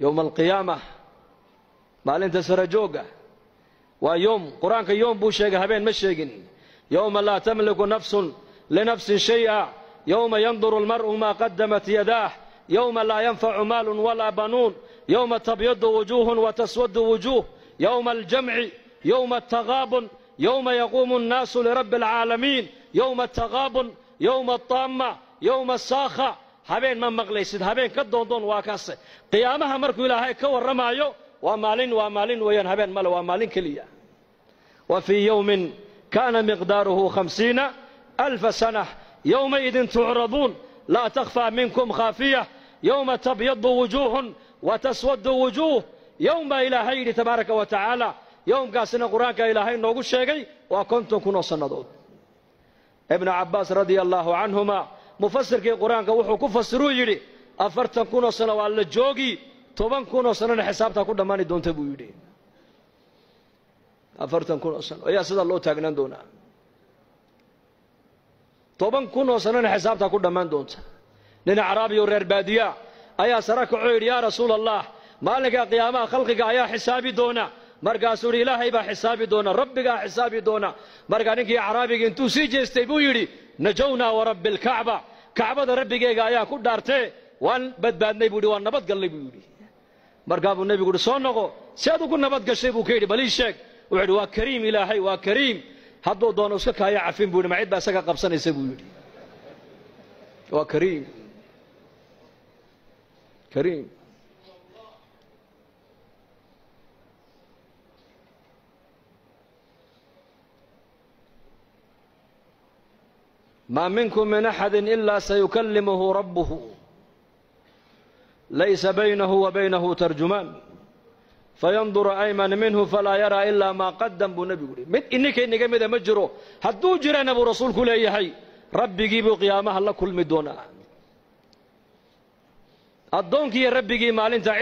يوم القيامة. ما أنت سرجوجة ويوم قرآن يوم بوشيجة هبين مشيجن يوم لا تملك نفس لنفس شيئا. يوم ينظر المرء ما قدمت يداه. يوم لا ينفع مال ولا بنون. يوم تبيض وجوه وتسود وجوه. يوم الجمع يوم التغاب يوم يقوم الناس لرب العالمين. يوم التغاب يوم الطامة يوم الساخة. هبين ما مغليسد هبين كدون دون واكاس قيامها مركو إلهي كور رمايو ومالين ومالين وين هبين مال ومالين كليا وفي يوم كان مقداره خمسين ألف سنة يومئذ تعرضون لا تخفى منكم خافية يوم تبيض وجوه وتسود وجوه يوم إلى إلهي تبارك وتعالى يوم قاسنا قرانك إلى نوغو الشيقي وكنتم كنو سندود ابن عباس رضي الله عنهما mufasirkii qur'aanka wuxuu ku fasiruu yidhi afartan kun oo sano waa la joogi toban kun oo sanona xisaabtaa ku dhammaani doonta buu yidhi. Afartan kun oo sano ayaa sidaa loo taagnaan doonaa. Toban kun oo sanona xisaabtaa ku dhammaan doonta. Nin caraabi oo reer baadiya ayaa sara kacoo yidhi yaa rasuula allah maalinka qiyaamaha khalqiga ayaa xisaabi doona markaasuu yidhi ilaahay baa xisaabi doona rabbigaa xisaabi doona. Markaa ninkii caraabiga intuu sii jeestay buu yidhi najownaa warabbi alkacba kacbada rabbigeyga ayaan ku dhaartee waan badbaadnay buu yidhi waan nabad gallay buu yidhi. Markaa nebigu yidhi soo noqo si aad ugu nabad buu ka yidhi balii sheeg. Wuxuu yidhi waa kariim ilaahay waa kariim. Hadduu doono iska kaaya cafin buu yidhi ma baa isaga qabsanaysa buu yidhi. Waa kariim. Kariim maa minkum min axadin ilaa sayukallimuhu rabbuhu. Laysa baynahu wa baynahu tarjumaan fayanduru ayman minhu falaa yaraa ilaa maa qadam buu nebigu yihi mid ininka inaga mida ma jiro. Hadduu jirana buu rasuulku leeyahay rabbigii buu qiyaamaha la kulmi doonaa. Addoonkiiyo rabbigii maalintaa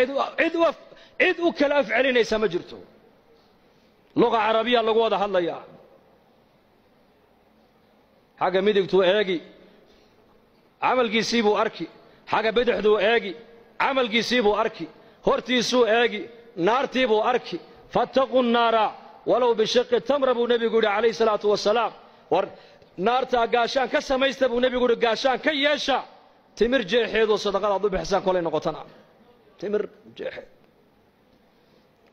cid u kala af celinaysa ma jirto. Luqa carabiya lagu wada hadlayaa xagga midigtuu eegi. Camalkiisii buu arki. Xagga bidixduu eegi. Camalkiisii buu arki. Hortiisuu eegi. Naartii buu arki. Fattaquu nnaara walow bishiqi tamra buu nebigu yidhi calayhi salaatu wasalaam war naartaa gaashaan ka samaysta buu nebigu yidhi gaashaan ka yeesha. Timir jeexeedoo sadaqadaad u bixisaan kolay noqotana. Timir jeexeed.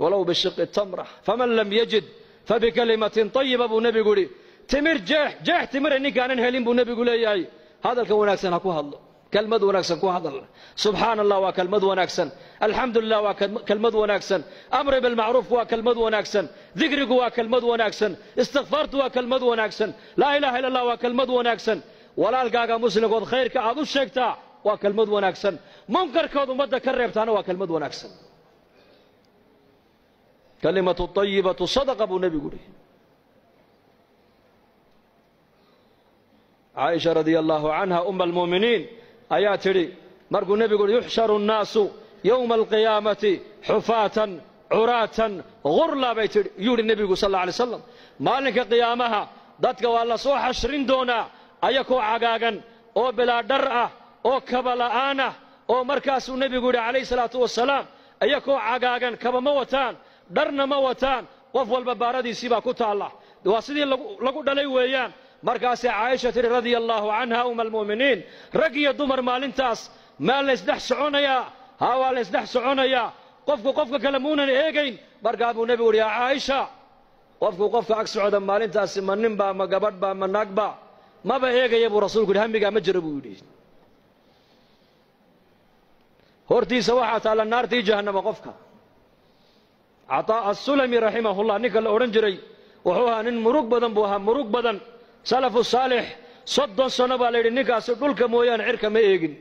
Walow bishiqi tamra faman lam yajid fabikalimatin طayiba buu nebigu yidhi timir jeex jeex timira ninkaanan helin buu nebigu leeyahay. Hadalka wanaagsan ha ku hadlo. Kelmad wanaagsan ku hadal. Subxaana allah waa kelmad wanaagsan. Alxamdu lilah waa kelmad wanaagsan. Amri bilmacruufku waa kelmad wanaagsan. Dikrigu waa kelmad wanaagsan. Istikfaartu waa kelmad wanaagsan. Laa ilaha illa allah waa kelmad wanaagsan. Walaalkaaga muslimkood khayrka aad u sheegtaa waa kelmad wanaagsan. Munkarkood ummadda ka reebtaana waa kelmad wanaagsan. Kalimatu ayibatu sadaqa buu nebigu yihi caaisha radia allaahu canha uma almu'miniin ayaa tidhi markuu nebigu uhi yuxsharu nnaasu yowma alqiyaamati xufaatan curaatan gurla bay tidhi yuu yidhi nebigu sal alla alay slam maalinka qiyaamaha dadka waa la soo xashrin doonaa ayakoo cagaagan oo bilaa dhar ah oo kaba la'aan ah oo markaasuu nebigu yidhi calayhi salaatu wasalaam ayakoo cagaagan kaba ma wataan dharna ma wataan qof walba baaradiisii baa ku taalla. Waa sidii lagu dhalay weeyaan markaasay caaisha tidhi radia allaahu canha uma almu'miniin rag iyo dumar maalintaas maa laysdhex soconayaa haa waa laysdhex soconayaa qofku qofka kale muunan eegayn. Markaa buu nebigu uhi yaa caaisha qofku qofka ag socda maalintaasi ma ninba ma gabadhba ma naagba maba eegaya buu rasuulku yidhi hamigaa ma jiro buu yidhi. Hortiisa waxaa taalla naartii jahannama qofka. Cataa asulami raximahullah ninka la odhan jiray wuxuu ahaa nin murug badan buu ahaa murug badan salafu saalix soddon sano baa la yidhi ninkaasi dhulka mooyaane cirka ma eegin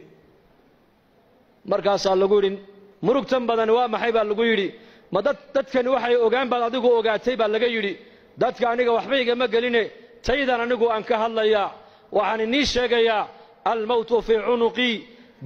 markaasaa lagu yidhi murugtan badan waa maxay baa lagu yidhi ma dad dadkani waxay ogaan baad adigu ogaatay baa laga yidhi dadka aniga waxba igama geline taydan anigu aan ka hadlayaa waxaan inii sheegayaa almowtu fii cunuqii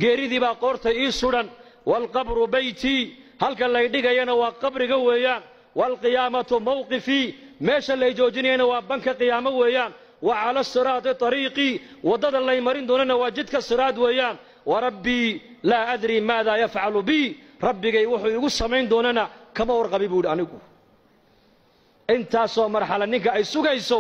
geeridii baa qoorta ii sudhan waalqabru beytii halka laydhigayana waa qabriga weeyaan waalqiyaamatu mawqifii meesha lay joojinayana waa banka qiyaamo weeyaan wa cala siraati ariiqii waddada lay marin doonana waa jidka siraad weeyaan. Warabbii laa adrii maada yafcalu bii rabbigay wuxuu igu samayn doonana kama warqabi buu yidhi anigu. Intaasoo marxala ninka ay sugayso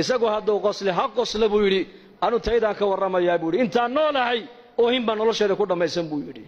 isagu hadduu qosle ha qosle buu yidhi anu taydaan ka warramayaa buu yidhi. Intaan noolahay oohin baa nolosheeda ku dhammaysan buu yidhi